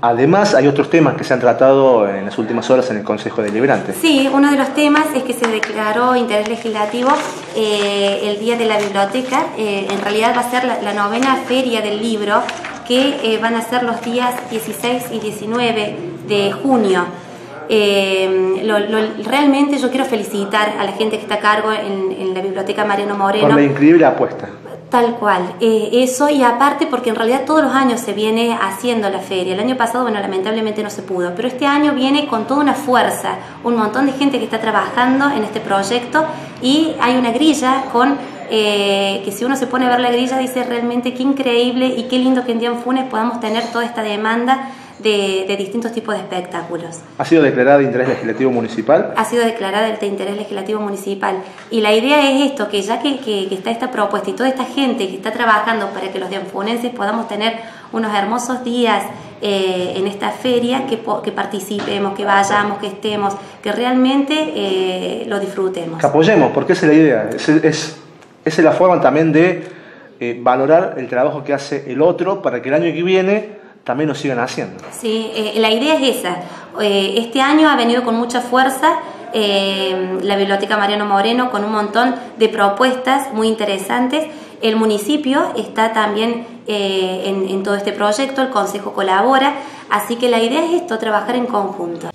Además, hay otros temas que se han tratado en las últimas horas en el Consejo Deliberante. Sí, uno de los temas es que se declaró interés legislativo eh, el Día de la Biblioteca. Eh, en realidad va a ser la, novena feria del libro, que eh, van a ser los días 16 y 19 de junio. realmente yo quiero felicitar a la gente que está a cargo en, en la Biblioteca Mariano Moreno. Con la increíble apuesta. Tal cual, eh, eso y aparte porque en realidad todos los años se viene haciendo la feria. El año pasado, bueno, lamentablemente no se pudo, pero este año viene con toda una fuerza, un montón de gente que está trabajando en este proyecto y hay una grilla con eh, que si uno se pone a ver la grilla dice realmente qué increíble y qué lindo que en Día Funes podamos tener toda esta demanda de, distintos tipos de espectáculos. ¿Ha sido declarada de interés legislativo municipal? Ha sido declarada de interés legislativo municipal. Y la idea es esto, que ya que, está esta propuesta y toda esta gente que está trabajando para que los dianfunenses podamos tener unos hermosos días eh, en esta feria, que, que, participemos, que vayamos, que estemos, que realmente eh, lo disfrutemos. Que apoyemos, porque esa es la idea. Es, es, es la forma también de eh, valorar el trabajo que hace el otro para que el año que viene también lo sigan haciendo. Sí, eh, la idea es esa. Eh, este año ha venido con mucha fuerza eh, la Biblioteca Mariano Moreno con un montón de propuestas muy interesantes. El municipio está también en todo este proyecto, el Consejo colabora, así que la idea es esto, trabajar en conjunto.